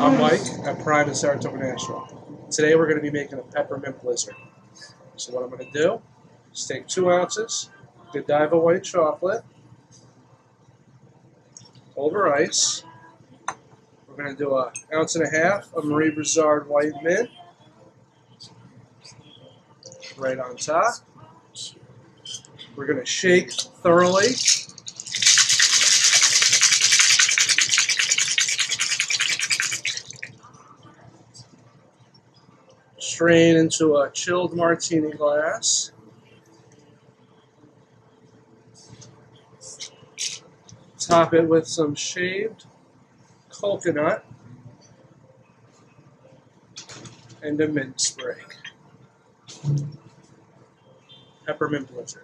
I'm Mike at Prime in Saratoga National. Today we're going to be making a peppermint blizzard. So what I'm going to do is take two ounces Godiva white chocolate over ice. We're going to do an ounce and a half of Marie Brizard white mint right on top. We're going to shake thoroughly strain into a chilled martini glass. Top it with some shaved coconut and a mint sprig. Peppermint blizzard.